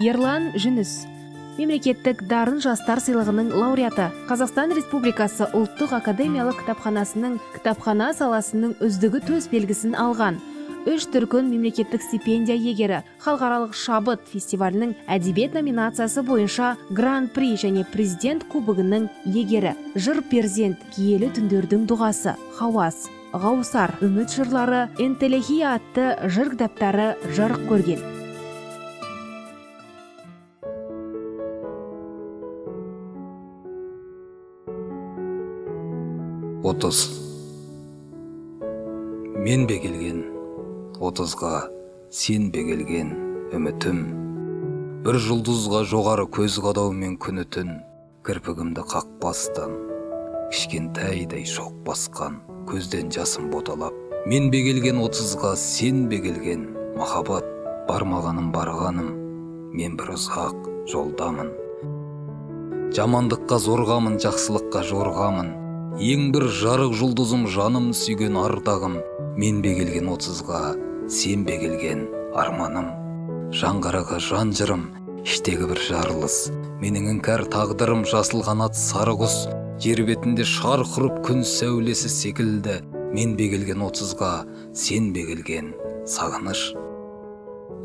ерлан жүніс. Мемлекеттік дарын жастар сыйлығының лауреаты қазақстан республикасы ұлттық академиялық кітапханасының кітапхана саласының үздігі төс белгісін алған. Үш дүркін мемлекеттік стипендия егері халықаралық шабыт фестивалінің әдебиет номинациясы бойынша гран при және президент кубогының егері жыр перзент киелі түндердің дұғасы хауас ғаусар үміт жырлары энтелехия атты жыр кітаптары жарық көрген. Отыз. Мен бе келген отызға сен бе келген үмітім. Бір жұлдызға жоғары көз қадаумен күні түн. Кірпігімді қақпастан кішкентайдай шоқ басқан көзден жасым боталап. Мен бе келген отызға сен бе келген махаббат. Бармағаным барғаным мен бір ұзақ жолдамын. Жамандыққа зорғамын жақсылыққа жорғамын. Ең бір жарық жұлдызым жаным сүйген ардағым мен бе келген отызға сен бе келген арманым. Жаңғараға жан жырым іштегі бір жарылыс. Менің іңкәр тағдырым жасыл қанат сары құс. Жер бетінде шарқ ұрып күн сәулесі секілді. Мен бе келген отызға сен бе келген сағыныш.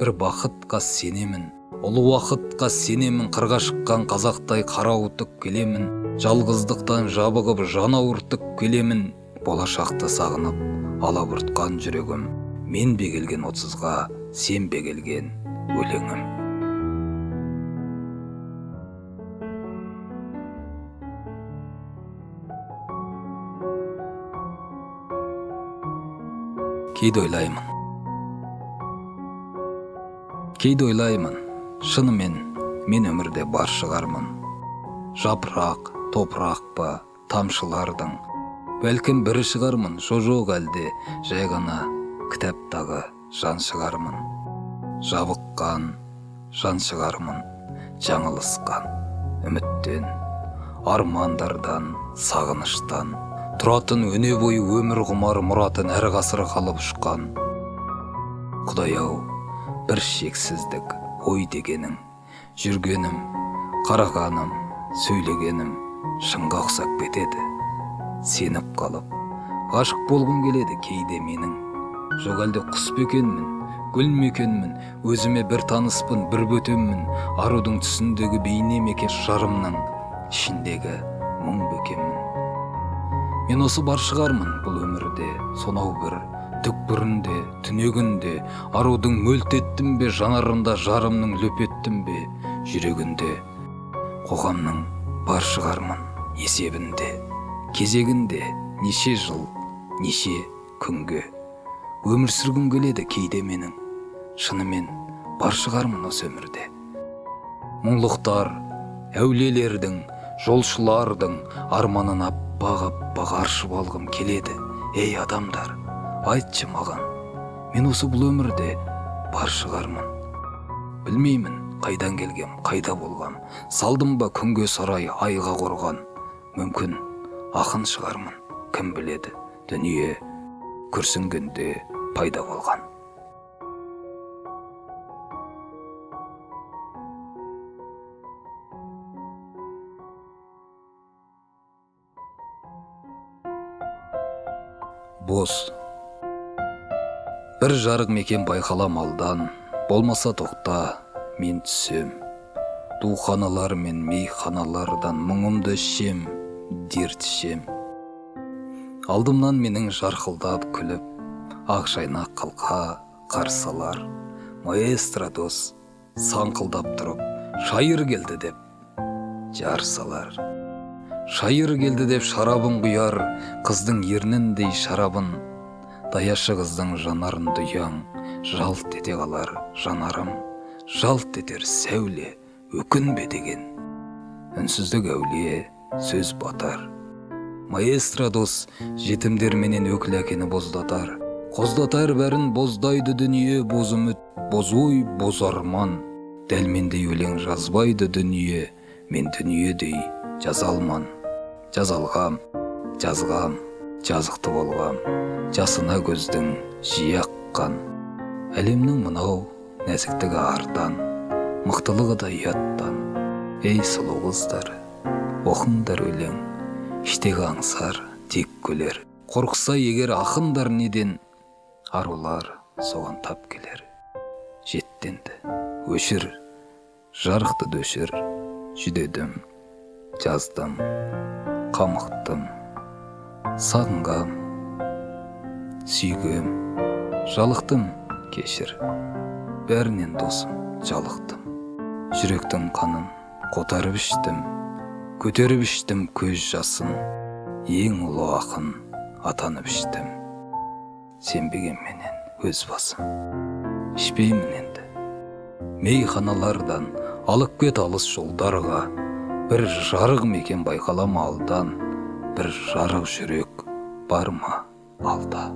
Бір бақытқа сенемін ұлы уақытқа сенемін қырға шыққан қазақтай қарауытып келемін. Жалғыздықтан жабығып жан ауыртып келемін болашақты сағынып алабұртқан жүрегім. Мен бе келген отызға сен бе келген өлеңім. Кейде ойлаймын. Кейде ойлаймын. Шынымен мен өмірде бар шығармын. Жапырақ топырақ па тамшылардың. Бәлкім бірі шығармын жо жоқ әлде жай ғана кітаптағы жан шығармын. Жабыққан жан шығармын жаңылысқан үміттен армандардан сағыныштан. Тұратын өне бойы өмір құмар мұратын әр ғасыр қалып ұшқан. Құдай ау бір шексіздік ой дегенің жүргенім қарағаным сөйлегенім шынға ұқсап кетеді сеніп қалып. Ғашық болғым келеді кейде менің. Жоқ әлде құс па екенмін гүл ме өзіме бір таныспын бір бөтенмін. Арудың түсіндегі бейне ме жарымның ішіндегі мұң ба екенмін мен осы бар шығармын бұл өмірде сонау бір түкпірінде түнегінде. Арудың мөлт еттім бе жанарында жарымның löпеттім бе жүрегінде. Қоғамның бар шығармын есебінде. Кезегінде неше жыл неше күнге өмір сүргім келеді кейде менің. Шынымен бар шығармын осы өмірде. Мұңлықтар әулиелердің жолшылардың арманын аппақ аппақ аршып алғым келеді. Ей адамдар айтшы маған. Мен осы бұл өмірде бар шығармын. Білмеймін қайдан келгем қайда болғам? Салдым ба күнге сарай айға қорған? Мүмкін ақын шығармын кім біледі? Дүние күрсінгенде пайда болған. Бос бір жарық мекен байқалам алдан болмаса тоқта мен түсем. Духаналар мен мейханалардан мұңымды ішем дерт ішем. Алдымнан менің жарқылдап күліп ақ жайнақ қылқа қарсылар. Маэстро дос саңқылдап тұрып шайыр келді деп жар салар шайыр келді деп шарабын құяр қыздың ерніндей шарабын. Даяшы қыздың жанарын дұяң жалт ете қалар жанарым. Жалт етер сәуле өкінбе деген. Үнсіздік әулие сөз батар. Маэстро дос жетімдер менен өкіл әкені боздатар. Қоздатар бәрін боздайды дүние боз үміт боз ой боз арман дәл мендей өлең жазбайды дүние мен дүниедей жаза алман жазалғам жазғам жазықты болғам. Жасына көздің жиі аққан. Әлемнің мынау нәзіктігі ардан мықтылығы да ұяттан. Ей сұлу қыздар оқыңдар өлең іштегі аңсар тек күлер. Қорықса егер ақындар неден арулар соған тап келер. Жеттенді өшір жарықты дөшір жүдедім жаздым қамықтым сағынғам сүйгем жалықтым кешір. Бәрінен досым жалықтым. Жүректің қанын қотарып іштім көтеріп іштім көз жасын. Ең ұлы ақын атанып іштім. Сенбегенменен өз басым. Ішпеймін енді. Мейханалардан алып кет алыс жолдарға. Бір жарық мекен байқалама алдан бір жарық жүрек бар ма алда.